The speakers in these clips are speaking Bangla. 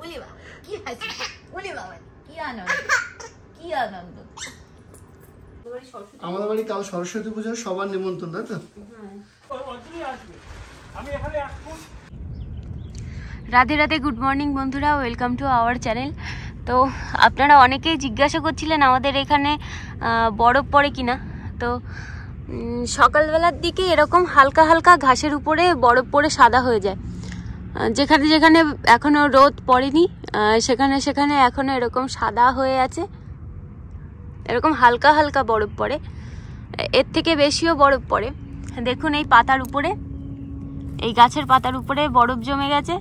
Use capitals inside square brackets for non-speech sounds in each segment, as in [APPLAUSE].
বলি বাবা কি হাসি বলি বাবা কি আনন্দ কি আনন্দ আমাদের বাড়ি কাল সরস্বতী পুজোর সবার নিমন্ত্রণ তাই তো? রাধে রাধে গুড মর্নিং বন্ধুরা ওয়েলকাম টু আওয়ার চ্যানেল তো আপনারা অনেকেই জিজ্ঞাসা করছিলেন আমাদের এখানে বরফ পড়ে কিনা। তো সকালবেলার দিকে এরকম হালকা হালকা ঘাসের উপরে বরফ পড়ে সাদা হয়ে যায়। যেখানে যেখানে এখনও রোদ পড়েনি সেখানে সেখানে এখনও এরকম সাদা হয়ে আছে। এরকম হালকা হালকা বরফ পড়ে। এর থেকে বেশিও বরফ পড়ে। দেখুন এই পাতার উপরে। এই গাছের পাতার উপরে বরফ জমে গেছে।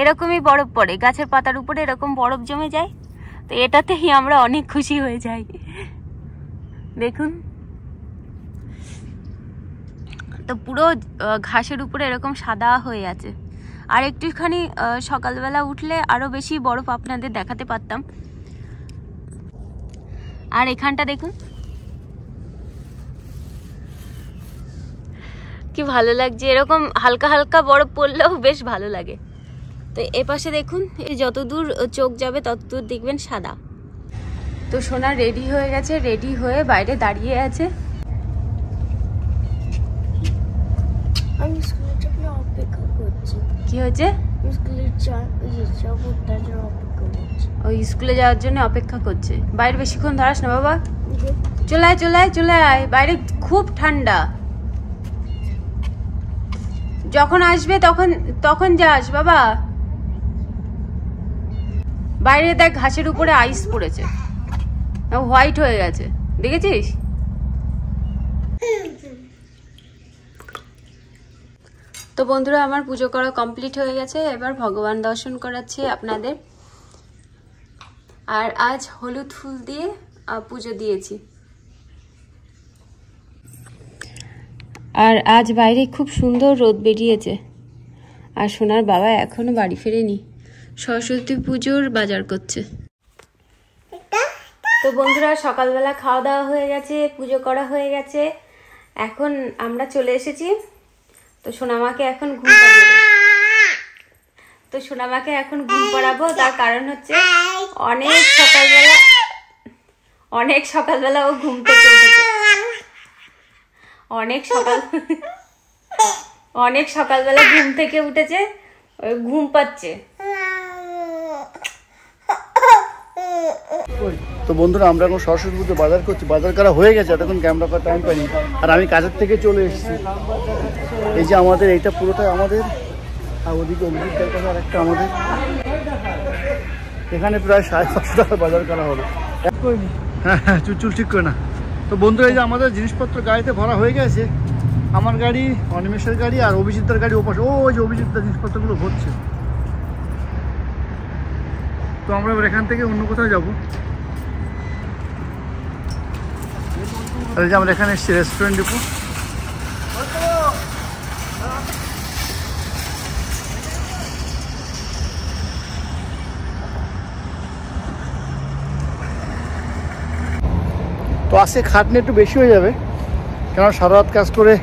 এরকমই বরফ পড়ে। গাছের পাতার উপরে এরকম বরফ জমে যায়। তো এটাতেই আমরা অনেক খুশি হয়ে যাই। দেখুন। তো পুরো ঘাসের উপরে এরকম সাদা হয়ে আছে। আর একটুখানি সকালবেলা উঠলে আরও বেশি বরফ আপনাদের দেখাতে পারতাম। আর এখানটা দেখুন। কি ভালো লাগছে। এরকম হালকা হালকা বরফ পড়লেও বেশ ভালো লাগে। তো এ পাশে দেখুন যতদূর চোখ যাবে ততদূর দেখবেন সাদা। তো সোনা রেডি হয়ে গেছে, রেডি হয়ে বাইরে দাঁড়িয়ে আছে। আমি স্কুলের জন্য অপেক্ষা করছি। কি হয়েছে? স্কুলের ওই স্কুলে যাওয়ার জন্য অপেক্ষা করছে। বাইরে বেশিক্ষণ দাঁড়াস না বাবা। চলে আয় চলে আয় চলে আয়। বাইরে খুব ঠান্ডা। যখন আসবে তখন তখন যাস বাবা। বাইরে দেখ ঘাসের উপরে আইস পড়েছে। হোয়াইট হয়ে গেছে। দেখেছিস? তো বন্ধুরা, আমার পুজো করা কমপ্লিট হয়ে গেছে। এবার ভগবান দর্শন করাচ্ছি আপনাদের। আর আজ হলুদ ফুল দিয়ে পুজো দিয়েছি। আর আজ বাইরে খুব সুন্দর রোদ বেরিয়েছে। আর সোনার বাবা এখনও বাড়ি ফেরেনি। সরস্বতী পুজোর বাজার করছে। তো বন্ধুরা, সকালবেলা খাওয়া দাওয়া হয়ে গেছে, পুজো করা হয়ে গেছে। এখন আমরা চলে এসেছি তো সোনামাকে এখন ঘুম তো সোনামাকে এখন ঘুম পাড়াবো, তার কারণ হচ্ছে অনেক সকালবেলা অনেক সকালবেলা ও ঘুম থেকে উঠেছে। অনেক সকাল, অনেক সকালবেলা ঘুম থেকে উঠেছে ঘুম পাচ্ছে। তো বন্ধুরা, আমরা এখন সরস্বতী পুজো বাজার করছি। বাজার করা হয়ে গেছে, এতক্ষণ ক্যামেরা করার টাইম পাইনি। আর আমি কাজের থেকে চলে এসেছি। এই যে আমাদের, এইটা পুরোটাই আমাদের। আর ওদিকে অভিজিৎ কথা আর একটা আমাদের। এখানে প্রায় সাড়ে পাঁচশো টাকা বাজার করা হবে। হ্যাঁ হ্যাঁ চুল ঠিক করে না। তো বন্ধুরা, এই যে আমাদের জিনিসপত্র গাড়িতে ভরা হয়ে গেছে। আমার গাড়ি, অনিমেষের গাড়ি আর অভিজিতের গাড়ি ওপাশে। ও ওই যে অভিজিৎদার জিনিসপত্রগুলো ভরছে। তো আমরা এবার এখান থেকে অন্য কোথাও যাব। এই যে আমরা এখানে এসেছি রেস্টুরেন্ট ডিপো। তো আজকে খাটনি একটু বেশি হয়ে যাবে কেন সারা রাত কাজ করে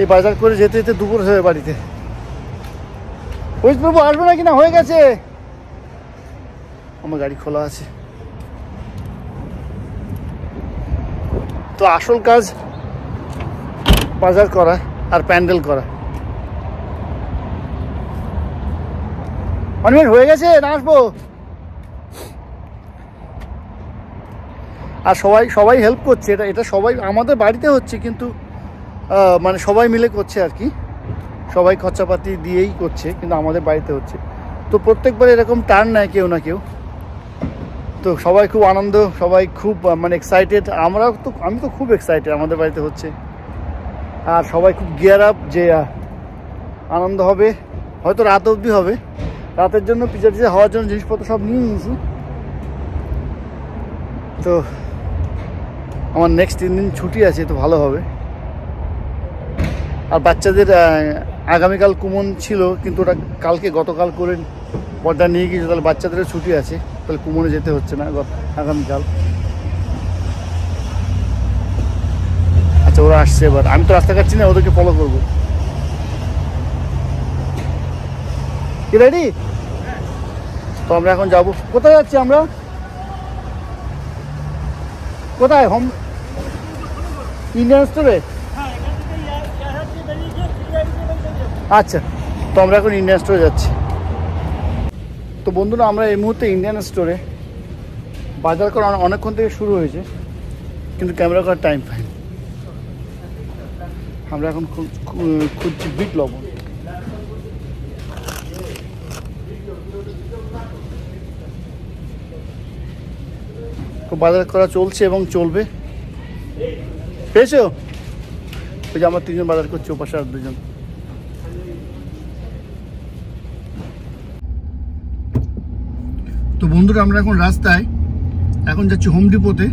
এই বাজার করে যেতে যেতে দুপুর হয়ে বাড়িতে। বাবু আসবে না? কিনা হয়ে গেছে। আমার গাড়ি খোলা আছে। তো আসল কাজ বাজার করা আর প্যান্ডেল করা। অনিমেষ, হয়ে গেছে? না আসব। আর সবাই সবাই হেল্প করছে। এটা এটা সবাই, আমাদের বাড়িতে হচ্ছে কিন্তু মানে সবাই মিলে করছে আর কি। সবাই খরচাপাতি দিয়েই করছে, কিন্তু আমাদের বাড়িতে হচ্ছে। তো প্রত্যেকবার এরকম টার্ন নেয় কেউ না কেউ। তো সবাই খুব আনন্দ, সবাই খুব মানে এক্সাইটেড আমরাও তো, আমি তো খুব এক্সাইটেড আমাদের বাড়িতে হচ্ছে। আর সবাই খুব গিয়ার আপ যে আনন্দ হবে। হয়তো রাত অবধি হবে। রাতের জন্য পিজা টিজা হওয়ার জন্য জিনিসপত্র সব নিয়ে নিয়েছি। তো আমার নেক্সট তিন দিন ছুটি আছে, তো ভালো হবে। আর বাচ্চাদের আগামীকাল কুমন ছিল, কিন্তু ওটা কালকে গতকাল করে বড়টা নিয়ে গিয়েছে, তাহলে বাচ্চাদেরও ছুটি আছে। তাহলে কুমনে যেতে হচ্ছে না আগামীকাল। আচ্ছা ওরা আসছে এবার। আমি তো রাস্তা কাটছি না, ওদেরকে ফলো করব। কি রেডি? তো আমরা এখন যাব। কোথায় যাচ্ছি আমরা? কোথায়? হোম ইন্ডিয়ান স্টোরে? আচ্ছা তো আমরা এখন ইন্ডিয়ান স্টোরে যাচ্ছি। তো বন্ধুরা, আমরা এই মুহূর্তে ইন্ডিয়ান স্টোরে বাজার করা অনেকক্ষণ থেকে শুরু হয়েছে, কিন্তু ক্যামেরা করার টাইম পাইনি। আমরা এখন খুঁজছি বিট লবণ। তো বাজার করা চলছে এবং চলবে। পেয়েছ? ওই যে আমার তিনজন বাজার করছে, ওপাশে আর দুজন। বন্ধুরা, আমরা এখন রাস্তায়। এখন যাচ্ছি হোম ডিপোতে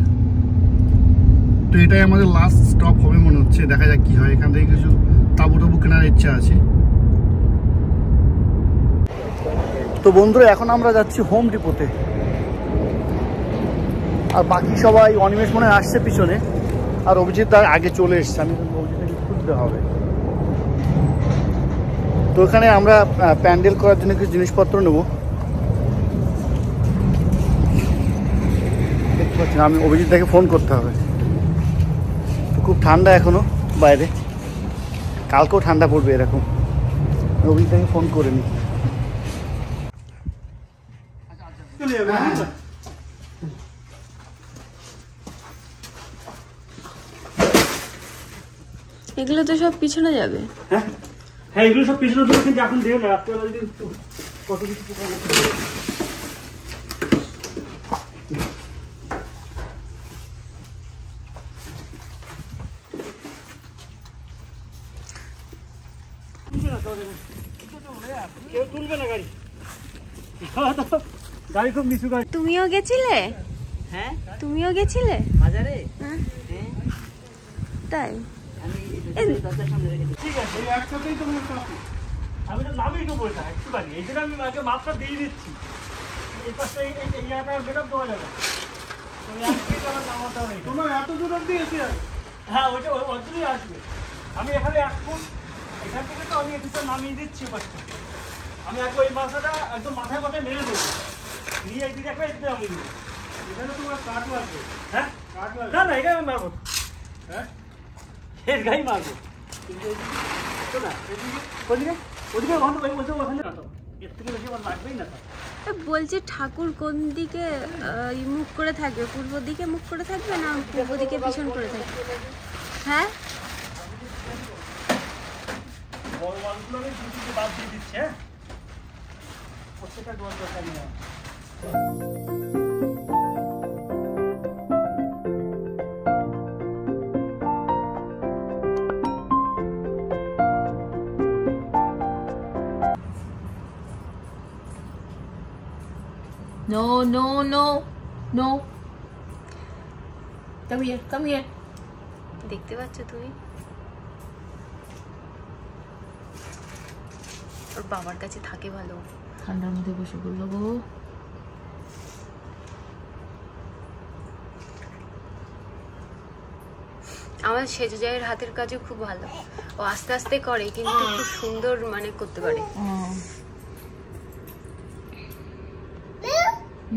তো। এটাই আমাদের লাস্ট স্টপ হবে মনে হচ্ছে। দেখা যাক কি হয়। এখান থেকে কিছু তাবু টাবু কেনার ইচ্ছা আছে। তো বন্ধুরা, এখন আমরা যাচ্ছি হোম ডিপোতে আর বাকি সবাই অনিমেষ মনে আসছে পিছনে। আর অভিজিৎ তার আগে চলে এসছে। আমি অভিজিৎকে খুঁজতে হবে। তো এখানে আমরা প্যান্ডেল করার জন্য কিছু জিনিসপত্র নেব। না, আমি অভিজিৎ দাকে ফোন করতে হবে। খুব ঠান্ডা এখনও বাইরে। কালকেও ঠান্ডা পড়বে এরকম। অভিজিৎ দাকে ফোন করে নি এগুলো তো সব পিছনে যাবে। হ্যাঁ হ্যাঁ এগুলো সব পিছনে দূরে কিন্তু এখন দেবে না। রাত্রেবেলা যদি কত কিছু পোকা মাকড় থাকে। তুলবে না তো ওদের। কেউ তুলবে না গাড়ি গাড়ি খুব নিচু গাড়ি তুমিও গেছিলে? হ্যাঁ। তুমিও গেছিলে? বাজারে? হ্যাঁ। হ্যাঁ। তাই? আমি দরজার সামনে রেখেছি ঠিক আছে এই একসাথেই তো আমি তো নামই তো বলতে একটুখানি। এই জন্য আমি আগে মাপটা দিয়ে দিচ্ছি। এই পাশটা এই জায়গাটা বেরোপ দেওয়া যাবে। তোমার এত দূর অব্দি এসে হ্যাঁ ওইটা ওই অদূরই আসবে। আমি এখানে এক ফুট এখান থেকে তো আমি একটু নামিয়ে দিচ্ছি আমি একবার এই মাথাটা একদম মাথায় মাথায় মেরে দেবো। নিয়ে এদিকে আমি এখানে তোমার কাঠ লাগবে। হ্যাঁ? কাঠ লাগবে। না না মারবো। হ্যাঁ? এর গাই মারবো। বলছে ঠাকুর কোন দিকে মুখ করে থাকবে? পূর্ব দিকে মুখ করে থাকবে না পূর্ব দিকে পিছন করে থাকবে? হ্যাঁ? বড় মালগুলো আমি দু তিনটে বাদ দিয়ে দিচ্ছি হ্যাঁ প্রত্যেকটা দোয়ার দরকারি না No, no, no, no. Come here, come here. দেখতে পাচ্ছ তুমি ওর বাবার কাছে থাকে ভালো। ঠান্ডার মধ্যে বসে বলল গো আমার সেজো জায়ের হাতের কাজও খুব ভালো। ও আস্তে আস্তে করে কিন্তু খুব সুন্দর মানে করতে পারে।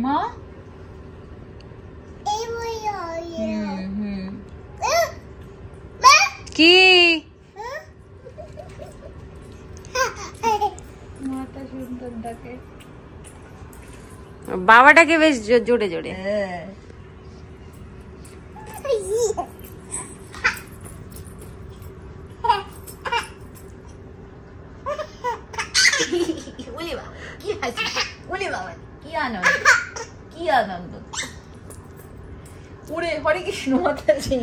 মা এই বই হুম হুম কি মাটা সুন্দর ডাকে বাবাটাকে বেশ জোরে জোরে। হ্যাঁ। কি আনন্দ। ওরে হরে কৃষ্ণ মাতাজি।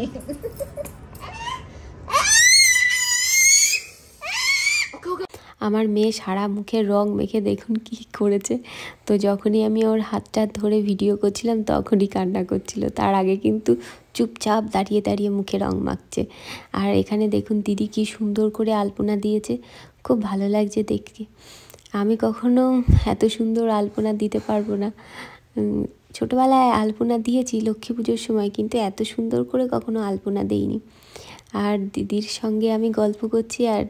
আমার মেয়ে সারা মুখে রং মেখে দেখুন কি করেছে। তো যখনই আমি ওর হাতটা ধরে ভিডিও করছিলাম, তখনই কান্না করছিল। তার আগে কিন্তু চুপচাপ দাঁড়িয়ে দাঁড়িয়ে মুখে রং মাখছে। আর এখানে দেখুন দিদি কি সুন্দর করে আলপনা দিয়েছে। খুব ভালো লাগছে দেখতে। আমি কখনো এত সুন্দর আলপনা দিতে পারব না। ছোটোবেলায় আলপনা দিয়েছি লক্ষ্মী পুজোর সময়, কিন্তু এত সুন্দর করে কখনো আলপনা দেইনি। আর দিদির সঙ্গে আমি গল্প করছি আর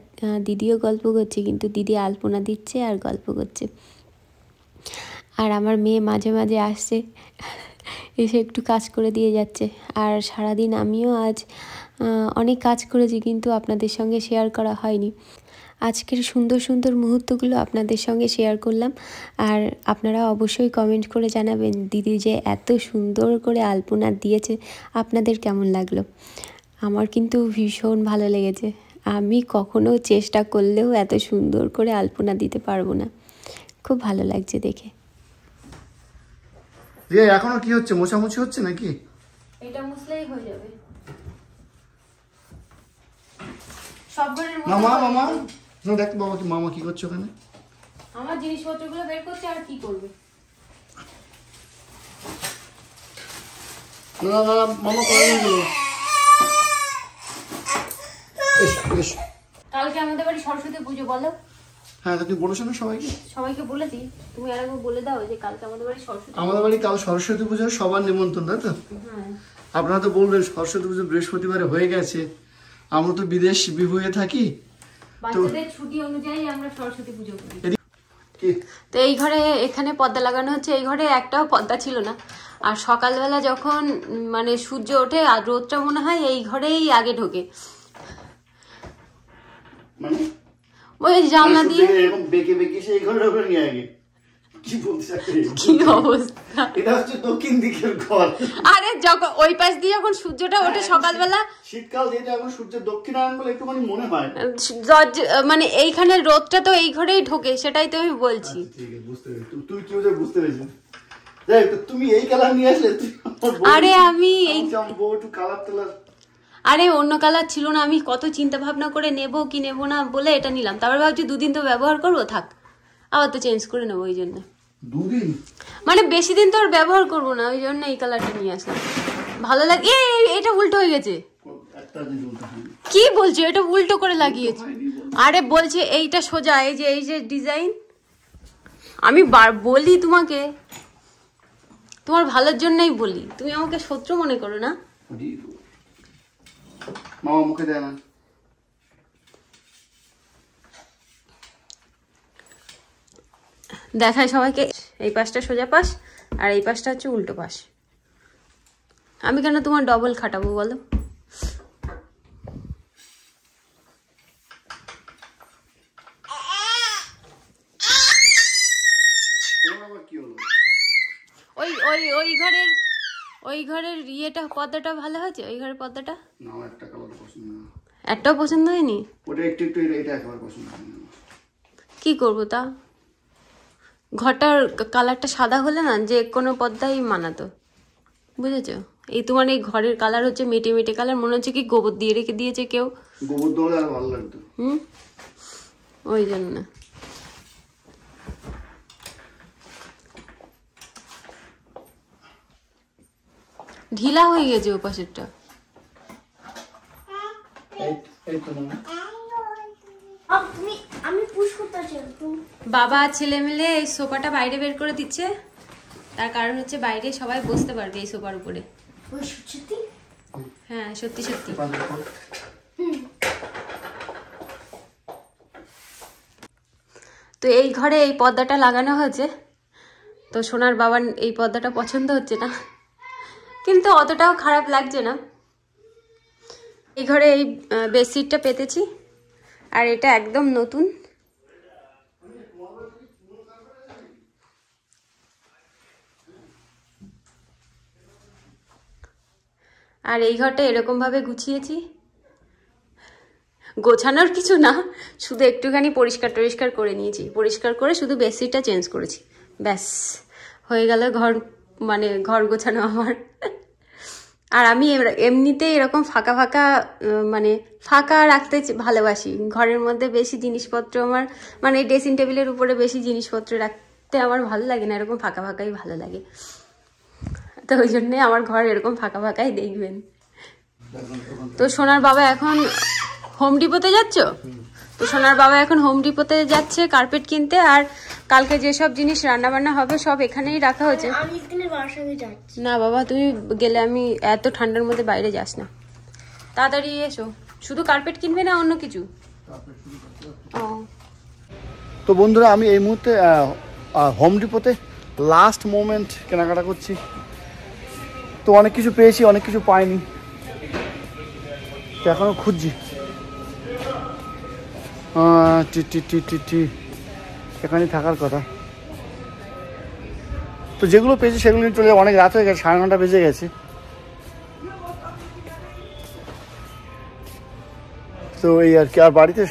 দিদিও গল্প করছে, কিন্তু দিদি আলপনা দিচ্ছে আর গল্প করছে। আর আমার মেয়ে মাঝে মাঝে আসছে, এসে একটু কাজ করে দিয়ে যাচ্ছে। আর সারাদিন আমিও আজ অনেক কাজ করেছি, কিন্তু আপনাদের সঙ্গে শেয়ার করা হয়নি। আজকের সুন্দর সুন্দর মুহূর্তগুলো আপনাদের সঙ্গে শেয়ার করলাম। আর আপনারা অবশ্যই কমেন্ট করে জানাবেন, দিদি যে এত সুন্দর করে আলপনা দিয়েছে, আপনাদের কেমন লাগল? আমার কিন্তু ভীষণ ভালো লেগেছে। আমি কখনো চেষ্টা করলেও এত সুন্দর করে আলপনা দিতে পারব না। খুব ভালো লাগছে দেখে। রিয়া এখনও কি হচ্ছে? মোছামুছি হচ্ছে নাকি? এটা মুছলেই হয়ে যাবে। সব ঘরের মামা মামা। দেখ বাবা কি মামা কি করছে ওখানে? আমার জিনিসপত্রগুলো বের করছে আর কি করবে? না না না মামা করে গেল এসো এসো। কালকে আমাদের বাড়ি সরস্বতী পুজো বলো। হ্যাঁ তা তুমি বলেছ না সবাইকে? সবাইকে বলেছি। তুমি আর একবার বলে দাও যে কালকে আমাদের বাড়ি সরস্বতী আমাদের বাড়ি কাল সরস্বতী পুজোর সবার নিমন্ত্রণ তাই তো? হ্যাঁ। আপনারা তো বললেন সরস্বতী পুজো বৃহস্পতিবারে হয়ে গেছে। আমরা তো বিদেশ বিভুয়ে থাকি। বাচ্চাদের ছুটি অনুযায়ী আমরা সরস্বতী পুজো করি। তো এই ঘরে এখানে পর্দা লাগানো হচ্ছে এই ঘরে একটাও পর্দা ছিল না। আর সকালবেলা যখন মানে সূর্য ওঠে আর রোদটা মনে হয় এই ঘরেই আগে ঢোকে। মানে? ওই জানলা দিয়ে। এরকম বেঁকে বেঁকে সেই নিয়ে আগে। কি কি অবস্থা? এটা হচ্ছে দক্ষিণ দিকের ঘর। আরে যখন ওই পাশ দিয়ে যখন সূর্যটা ওঠে সকালবেলা শীতকাল যেটা এখন সূর্যের দক্ষিণায়ন বলে একটুখানি মনে হয়। মানে এইখানে রোদটা তো এই ঘরেই ঢোকে সেটাই তো আমি বলছি। ঠিক আছে বুঝতে পেরেছি। তুই কি বুঝতে পেরেছিস? তুমি এই কালার নিয়ে আসলে আরে আমি এই কালার টালার আরে অন্য কালার ছিল না আমি কত চিন্তা ভাবনা করে নেব কি নেব না বলে এটা নিলাম। তারপর ভাবছি দুদিন তো ব্যবহার করব থাক। আবার তো চেঞ্জ করে নেব ওই জন্য। মানে বেশি দিন তো আর ব্যবহার করব না ওই জন্য এই কালারটা নিয়ে আসলাম। ভালো লাগে এটা উল্টো হয়ে গেছে। কি বলছো? এটা উল্টো করে লাগিয়েছে আরে বলছে এইটা সোজা এই যে এই যে ডিজাইন আমি বলি তোমাকে তোমার ভালোর জন্যই বলি। তুমি আমাকে শত্রু মনে করো না। মামা মুখে দেয় না দেখায় সবাইকে। এই পাশটা সোজা পাশ আর এই পাশটা হচ্ছে উল্টো পাশ। আমি কেন তোমার ডবল খাটাবো বলো? ওই ওই ওই ঘরের ওই ঘরের ইয়েটা পর্দাটা ভালো হয়েছে? ওই ঘরের পর্দাটা? না একটা কালার পছন্দ না একটাও পছন্দ হয়নি? ওটা একটু একটু এটা- একেবারে পছন্দ হয়নি কি করব তা? ঘরটার কালারটা সাদা হলে না যে কোনো পর্দাই মানাতো। বুঝেছ? এই তোমার এই ঘরের কালার হচ্ছে মেটে মেটে কালার মনে হচ্ছে কি গোবর দিয়ে রেখে দিয়েছে কেউ। গোবর দলে আর ভালো লাগতো। হুম? ওই জন্য। ঢিলা হয়ে গেছে ও পাশেরটা বাবা ছেলে মিলে এই সোফাটা বাইরে বের করে দিচ্ছে। তার কারণ হচ্ছে বাইরে সবাই বসতে পারবে এই সোফার উপরে। হ্যাঁ সত্যি সত্যি। তো এই ঘরে এই পর্দাটা লাগানো হয়েছে। তো সোনার বাবার এই পর্দাটা পছন্দ হচ্ছে না। কিন্তু অতটাও খারাপ লাগছে না। এই ঘরে এই বেডশিটটা পেতেছি। আর এটা একদম নতুন। আর এই ঘরটা এরকম ভাবে গুছিয়েছি। গোছানোর কিছু না, শুধু একটুখানি পরিষ্কার টরিষ্কার করে নিয়েছি। পরিষ্কার করে শুধু বেডশিটটা চেঞ্জ করেছি। ব্যাস, হয়ে গেল ঘর মানে ঘর গোছানো আমার। আর আমি এমনিতেই এরকম ফাঁকা ফাঁকা মানে ফাঁকা রাখতে ভালোবাসি। ঘরের মধ্যে বেশি জিনিসপত্র আমার মানে ড্রেসিং টেবিলের উপরে বেশি জিনিসপত্র রাখতে আমার ভালো লাগে না এরকম ফাঁকা ফাঁকাই ভালো লাগে। তো ওই জন্যে আমার ঘর এরকম ফাঁকা ফাঁকাই দেখবেন। তো সোনার বাবা এখন হোম ডিপোতে যাচ্ছ? তো সোনার বাবা এখন হোম ডিপোতে যাচ্ছে কার্পেট কিনতে আর কালকে যেসব জিনিস রান্না বান্না হবে সব এখানেই রাখা হয়েছে। না বাবা তুমি গেলে আমি এত ঠান্ডার মধ্যে বাইরে যাস না। তাড়াতাড়ি এসো। শুধু কার্পেট কিনবে না অন্য কিছু? তো বন্ধুরা আমি এই মুহূর্তে হোম ডিপোতে লাস্ট মোমেন্ট কেনাকাটা করছি। তো অনেক কিছু পেয়েছি অনেক কিছু পাইনি। তো এখনও খুঁজছি। আহ, টি টি টি টি টি। এখানেই থাকার কথা। তো যেগুলো পেয়েছি সেগুলো নিয়ে চলে অনেক রাত হয়ে গেছে, সাড়ে নটা বেজে গেছে। তো এই আর কি, আর বাড়িতে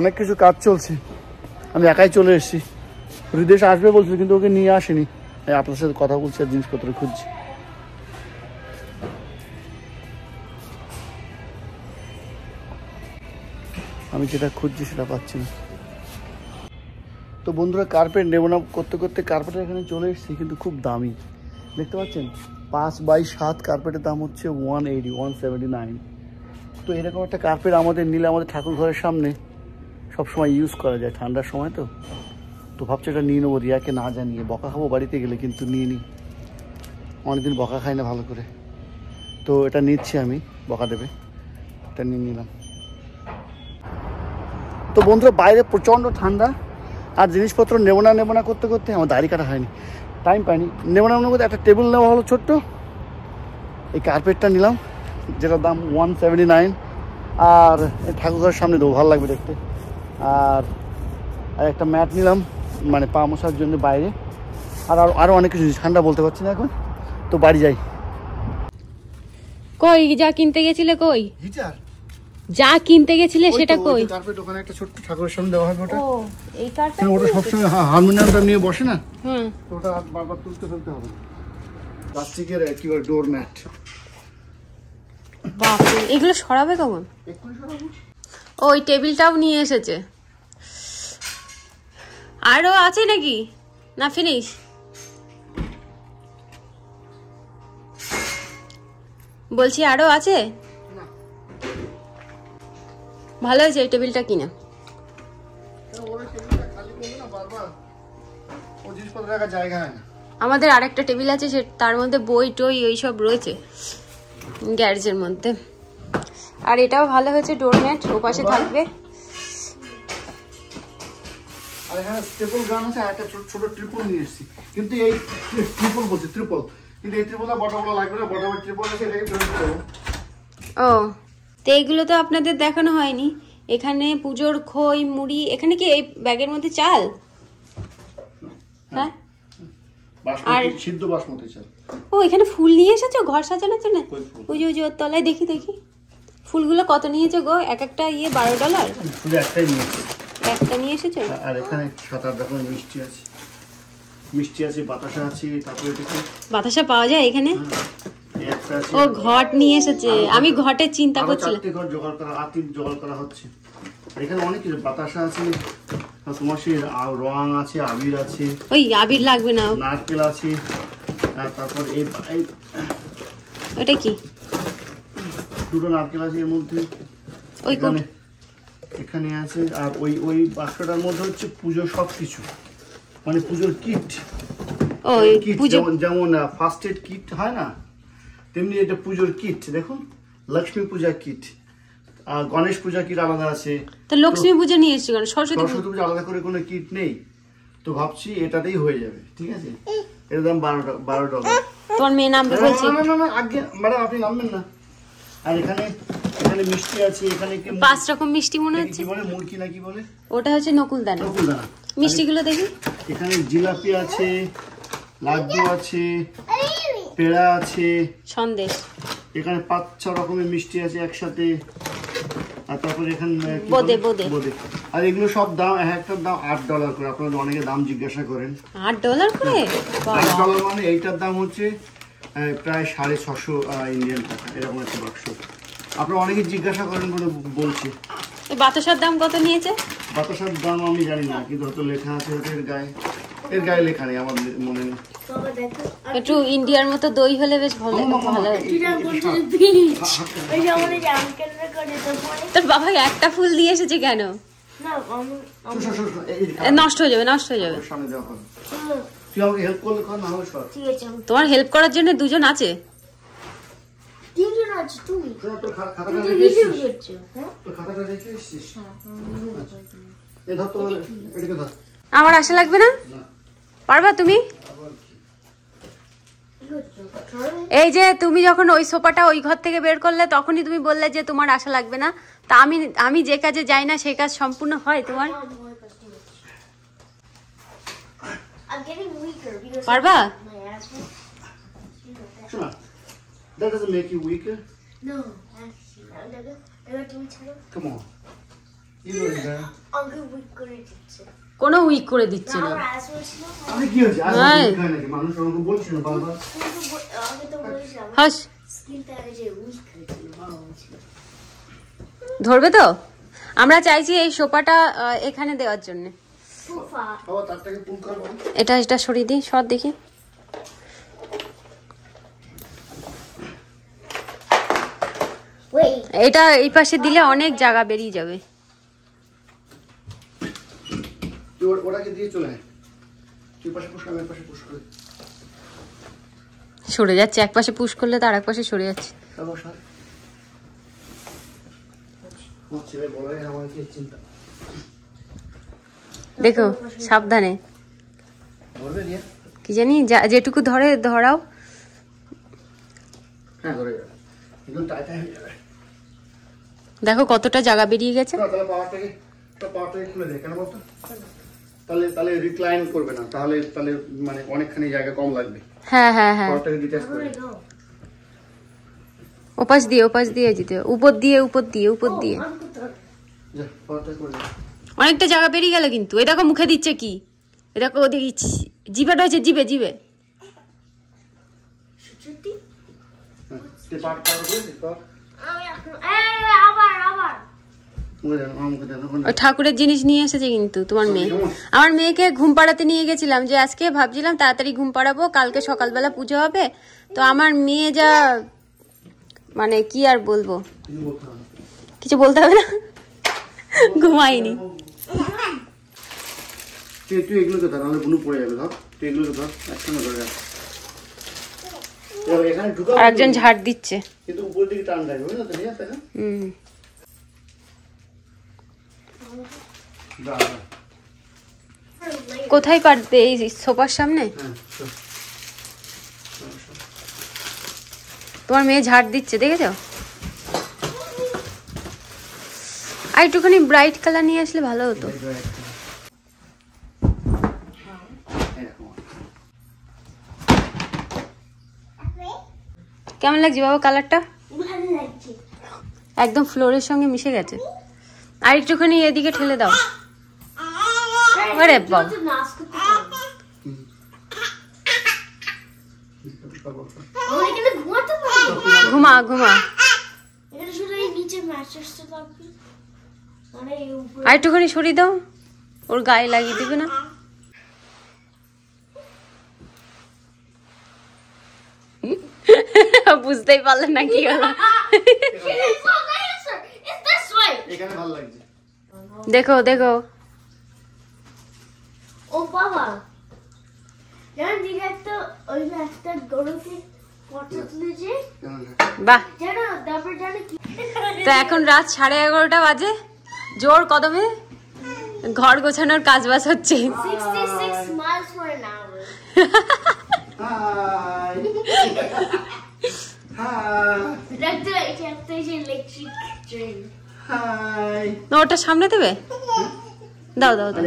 অনেক কিছু কাজ চলছে। আমি একাই চলে এসেছি। হৃদেশ আসবে বলছিল, কিন্তু ওকে নিয়ে আসেনি। আপনার সাথে কথা বলছি আর জিনিসপত্র খুঁজছি। আমি যেটা খুঁজছি সেটা পাচ্ছি না। তো বন্ধুরা কার্পেট নেব না, করতে করতে কার্পেটের এখানে চলে এসেছি, কিন্তু খুব দামি। দেখতে পাচ্ছেন? পাঁচ বাই সাত কার্পেটের দাম হচ্ছে one eighty one seventy nine তো এরকম একটা কার্পেট আমাদের নিলে আমাদের ঠাকুর ঘরের সামনে সবসময় ইউজ করা যায়, ঠান্ডার সময় তো। তো ভাবছি এটা নিয়ে নেব, রিয়াকে না জানিয়ে। বকা খাব বাড়িতে গেলে, কিন্তু নিয়ে নিই অনেকদিন বকা খাই না ভালো করে। তো এটা নিচ্ছি আমি, বকা দেবে। এটা নিয়ে নিলাম। তো বন্ধুরা, বাইরে প্রচণ্ড ঠান্ডা। আর জিনিসপত্র নেব না নেব না করতে করতে আমার দাড়ি কাটা হয়নি। টাইম পাইনি। নেব না নেব করতে একটা টেবিল নেওয়া হলো ছোট্ট। এই কার্পেটটা নিলাম যেটার দাম ওয়ান সেভেন্টি নাইন আর ঠাকুরঘরের সামনে দেবো ভালো লাগবে দেখতে। আর আর একটা ম্যাট নিলাম মানে পা মশার জন্য বাইরে। আর আরও আরও অনেক কিছু ঠান্ডা বলতে পারছি না এখন। তো বাড়ি যাই। কই যা কিনতে গেছিলে কই? হিটার যা কিনতে গেছিলে সেটা কই? কার্পেট ওখানে একটা ছোট্ট ঠাকুরের সামনে দেওয়া হবে ওটা ও এই কার্পেট ওটা সবসময় হারমোনিয়ামটা নিয়ে বসে না? হুম। ওটা বারবার তুলতে ফেলতে হবে। প্লাস্টিকের কি বলে ডোর ম্যাট বাপরে এগুলো সরাবে কখন? ওই টেবিলটাও নিয়ে এসেছে। আরও আছে নাকি? না ফিনিশ বলছি আরও আছে? ভালো হয়েছে এই টেবিলটা কিনা। আমাদের আরেকটা টেবিল আছে সে তার মধ্যে বই টই এইসব রয়েছে গ্যারেজের মধ্যে। আর এটাও ভালো হয়েছে ডোরম্যাট ও পাশে থাকবে। আর এখানে ট্রিপল গান আছে একটা ছোট ছোট ট্রিপল নিয়ে এসেছি। কিন্তু এই ট্রিপল বলছি ট্রিপল কিন্তু এই ট্রিপলটা বড় বড় লাগবে না বড় বড় ট্রিপল আছে এটাকে ও। তো এইগুলো তো আপনাদের দেখানো হয়নি। এখানে পুজোর খই মুড়ি এখানে কি এই ব্যাগের মধ্যে চাল? হ্যাঁ? আর- সিদ্ধ বাসমতি চাল। ও এখানে ফুল নিয়ে এসেছ ঘর সাজানোর জন্য? ওই যে ওই যে ওর তলায় দেখি দেখি। ফুলগুলো কত নিয়েছো গো? এক একটা ইয়ে বারো ডলার শুধু একটাই নিয়েছি। একটা নিয়ে এসেছ? আর এখানে সাত আট রকমের মিষ্টি আছে। মিষ্টি আছে বাতাসা আছে তারপরে বাতাসা পাওয়া যায় এখানে? আছে ও ঘট নিয়ে এসেছে। আমি ঘটের চিন্তা করছিলাম। চারটে জোগাড় করা আতির জোগাড় করা হচ্ছে। এখানে অনেক কিছু বাতাসা আছে তোমার সেই রং আছে আবির আছে ওই আবির লাগবে না। নারকেল আছে তারপর এই ওটা কি? দুটো নারকেল আছে এর মধ্যে। ওই এখানে আছে আর ওই ওই বাক্সটার মধ্যে হচ্ছে পুজো সব কিছু মানে পুজোর কিট। ওই কিট যেমন যেমন ফার্স্ট এড কিট হয় না? তেমনি এটা পুজোর কিট দেখুন লক্ষ্মী পূজা কিট আর গণেশ পূজা কিট আলাদা আছে। তো লক্ষ্মী পুজো নিয়ে এসেছি কারণ সরস্বতী পুজো। সরস্বতী পূজা আলাদা করে কোনো কিট নেই। তো ভাবছি এটাতেই হয়ে যাবে ঠিক আছে? এর দাম বারো টা- বারো ডলার। তোমার মেয়ে নামবে বলছি। না, না, না, আগে ম্যাডাম আপনি নামবেন না। আর এখানে এখানে মিষ্টি আছে এখানে কি পাঁচ রকম মিষ্টি মনে হচ্ছে কি বলে? মুরকি না কি বলে? ওটা হচ্ছে নকুলদানা। রকুলদানা মিষ্টিগুলো দেখি এখানে জিলাপি আছে লাড্ডু আছে পেড়া আছে। সন্দেশ। এখানে পাঁচ ছ রকমের মিষ্টি আছে একসাথে। আর তারপরে এখানে বোঁদে? বোঁদে। বোঁদে। আর এগুলো সব দাম এক একটার দাম আট ডলার করে। আপনারা অনেকে দাম জিজ্ঞাসা করেন। আট ডলার করে? আট ডলার মানে এইটার দাম হচ্ছে প্রায় সাড়ে ছশো ইন্ডিয়ান টাকা। এরকম একটা বাক্স। আপনারা অনেকে জিজ্ঞাসা করেন বলে বলছি। বাতাসার দাম কত নিয়েছে? বাতাসার দাম আমি জানি না কিন্তু হয়তো লেখা আছে এর গায়ে। এর গায়ে লেখা নেই আমার মনে নেই একটু ইন্ডিয়ার মতো দই হলে বেশ ভালো ভালো হয়। তোর বাবা একটা ফুল দিয়ে এসেছে কেন নষ্ট হয়ে যাবে নষ্ট হয়ে যাবে তোমার হেল্প করার জন্য দুজন আছে খাতাটা তো রেখে এসছিস? হ্যাঁ ধর তোর এটাকে ধর আমার আশা লাগবে না? পারবা তুমি? এই যে তুমি যখন ওই সোফাটা ওই ঘর থেকে বের করলে তখনই তুমি বললে যে তোমার আশা লাগবে না। তা আমি আমি যে কাজে যাই না সেই কাজ সম্পূর্ণ হয় তোমার? পারবা? my asthma. that doesn't make you weaker. No, come on. Know that দিচ্ছে। কোনো উইক করে দিচ্ছে না হ্যাঁ। হাস। হয়েছিল ধরবে তো? আমরা চাইছি এই সোফাটা এখানে দেওয়ার জন্য। ফুফা বাবা তারটাকে পুল করব এটা এটা সরিয়ে দিই সর দেখি। এটা এই পাশে দিলে অনেক জায়গা বেরিয়ে যাবে। তুই ওটাকে দিয়ে চলে আয়। তুই পাশে পুষ আমি পাশে পুষ করে। সরে যাচ্ছে এক পাশে পুশ করলে তার এক পাশে সরে যাচ্ছে। হয়ে চিন্তা? দেখো সাবধানে। কি জানি যেটুকু ধরে ধরাও। হ্যাঁ হয়ে দেখো কতটা জায়গা বেরিয়ে গেছে। পাওয়ারটাকে পাওয়ারটাকে খুলে দে কেন বলতো? তাহলে তাহলে রিক্লাইন করবে না। তাহলে তাহলে মানে অনেকখানি জায়গা কম লাগবে। হ্যাঁ হ্যাঁ হ্যাঁ। ওপাশ দিয়ে ওপাশ দিয়ে যেতে উপর দিয়ে উপর দিয়ে উপর দিয়ে। অনেকটা জায়গা বেরিয়ে গেল কিন্তু। এ দেখো মুখে দিচ্ছে কি। এ দেখো ওদিকে জিভেটা হচ্ছে জিভে জিভে হ্যাঁ আবার আবার। ওই ঠাকুরের জিনিস নিয়ে এসেছে কিন্তু তোমার মেয়ে। আমার মেয়েকে ঘুম পাড়াতে নিয়ে গেছিলাম যে আজকে ভাবছিলাম তাড়াতাড়ি ঘুম পাড়াবো কালকে সকালবেলা পুজো হবে। তো আমার মেয়ে যা মানে কি আর বলব? কিছু বলতে হবে না। না ঘুমাইনি তুই তুই এগুলোকে ধর নাহলে ব্লু পড়ে যাবে ধর। তুই এগুলোকে ধর একসঙ্গে ধরে রাখ। এবার এখানে ঢুকাবো আর একজন ঝাড় দিচ্ছে। কিন্তু উপর দিকে টান থাকবে বুঝলি তো? তাই হুম। কোথায় পারবে এই সোফার সামনে? হ্যাঁ তোমার মেয়ে ঝাড় দিচ্ছে দেখেছ? আর একটুখানি ব্রাইট কালার নিয়ে আসলে ভালো হতো। কেমন লাগছে বাবা কালারটা একদম ফ্লোরের সঙ্গে মিশে গেছে। আর একটুখানি এদিকে ঠেলে দাও। ওরে বাবা। ঘুমা ঘুমা। আর একটুখানি সরিয়ে দাও। ওর গায়ে লাগিয়ে দিবে না। বুঝতেই পারলেন না কি হলো। [LAUGHS] এখানে ভালো লাগছে। দেখো দেখো। ও বাবা। একটা ওই একটা গরুকে? বাহ। জানো তারপর জানো কি? তো এখন রাত সাড়ে এগারোটা বাজে। জোর কদমে ঘর গোছানোর কাজ বাজ হচ্ছে। 66 miles for an না ওটা সামনে দেবে? দাও দাও দাও।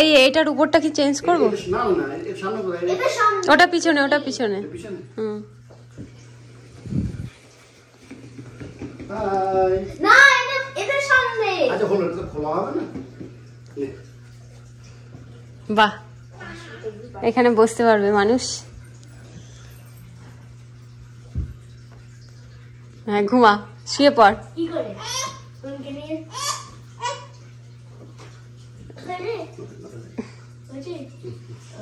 এই এইটার উপরটা কি চেঞ্জ করব? না না এর সামনে কোথায়? এটা সামনে। ওটা পিছনে ওটা পিছনে। হুম। হাই না এটা এটা সামনে। আচ্ছা হলো এটা খোলা হবে না? নে। বাহ। এখানে বসতে পারবে মানুষ। হ্যাঁ ঘুমা শুয়ে পড় কি করে তোমাকে নিয়ে আরে ওই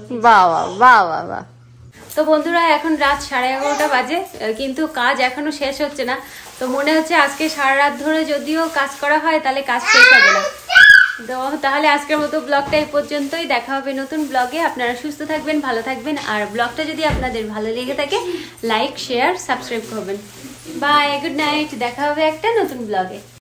তো বন্ধুরা, এখন রাত সাড়ে এগারোটা বাজে কিন্তু কাজ এখনও শেষ হচ্ছে না। তো মনে হচ্ছে আজকে সারা রাত ধরে যদিও কাজ করা হয়, তাহলে কাজ শেষ হবে না। তো তাহলে আজকের মতো ব্লগটা এই পর্যন্তই। দেখা হবে নতুন ব্লগে। আপনারা সুস্থ থাকবেন, ভালো থাকবেন। আর ব্লগটা যদি আপনাদের ভালো লেগে থাকে, লাইক, শেয়ার, সাবস্ক্রাইব করবেন। Bye, good night. দেখা হবে একটা নতুন ব্লগে।